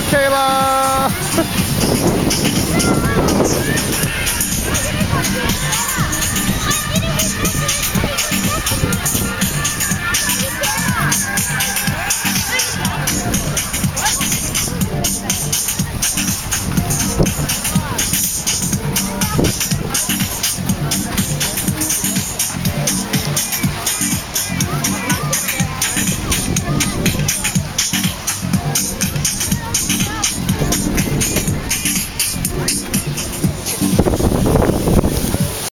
Kayla.